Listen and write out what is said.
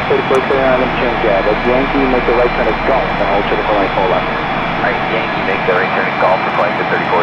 34 Air on change jab. That's Yankee, make the right turn at Golf, and hold 34 right, pull left. Alright, Yankee, make the right turn at Golf, flight to 34.